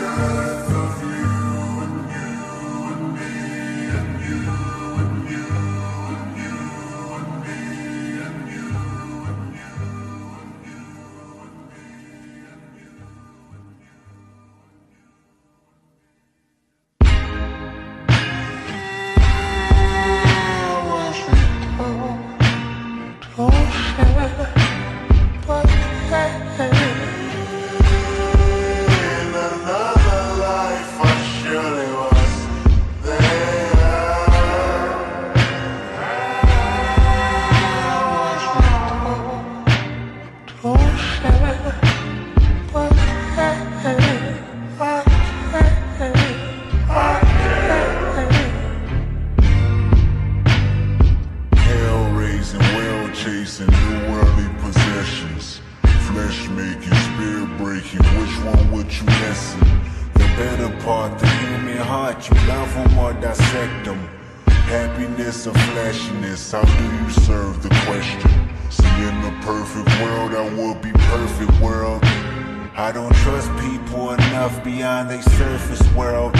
Música chasing new worldly possessions. Flesh making, spirit breaking, which one would you missing? The better part, the human heart, you love them or dissect them. Happiness or flashiness, how do you serve the question? See, in the perfect world, I would be perfect world. I don't trust people enough beyond their surface world.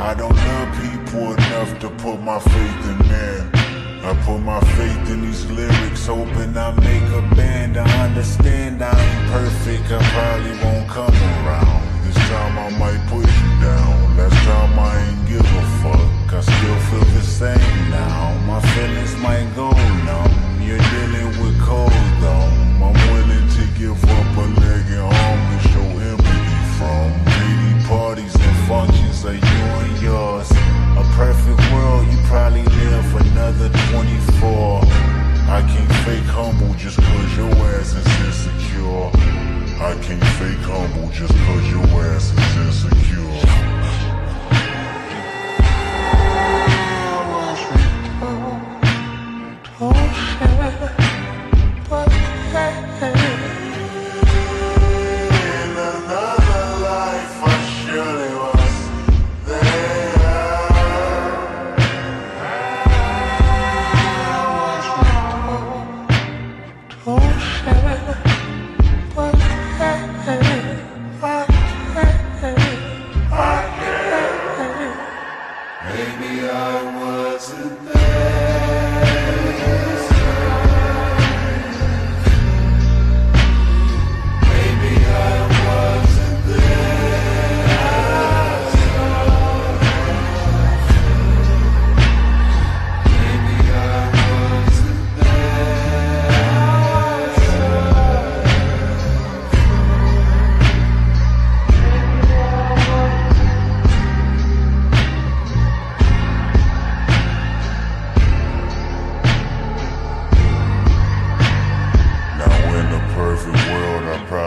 I don't love people enough to put my faith in man. I put my faith in these lyrics, hoping I make a band. I understand I ain't perfect, I probably won't come around. This time I might put you down. Last time I ain't give a fuck. I still feel the same now. My feelings might go numb. You're dealing with cold though. I'm willing to give up a leg and arm to show empathy from. Lady parties and functions are you and yours. Another 24. I can't fake humble just cause your ass is insecure. I can't fake humble just cause your ass is insecure.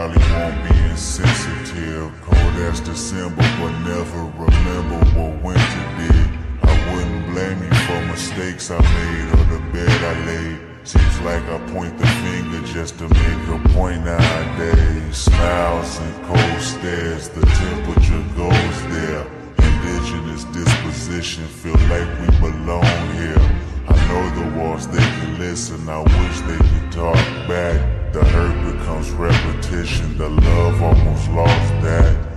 Probably won't be insensitive. Cold as December, but never remember what winter did. I wouldn't blame you for mistakes I made or the bed I laid. Seems like I point the finger just to make a point nowadays. Smiles and cold stares, the temperature goes there. Indigenous disposition, feel like we belong here. Know the walls they can listen, I wish they could talk back. The hurt becomes repetition, the love almost lost that.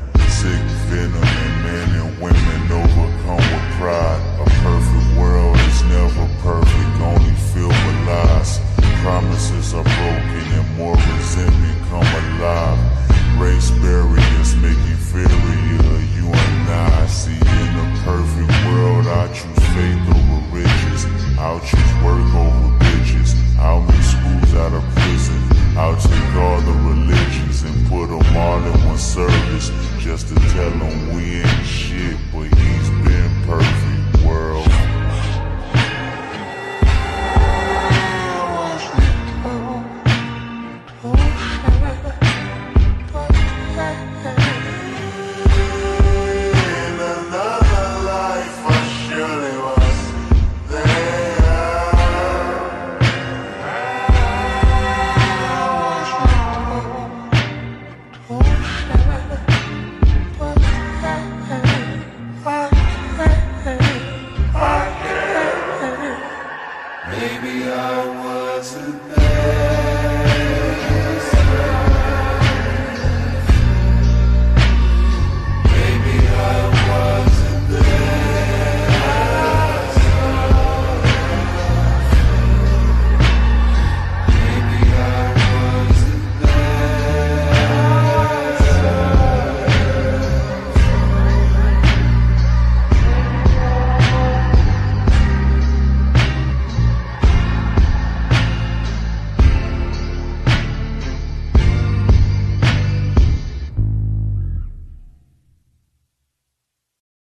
She's worth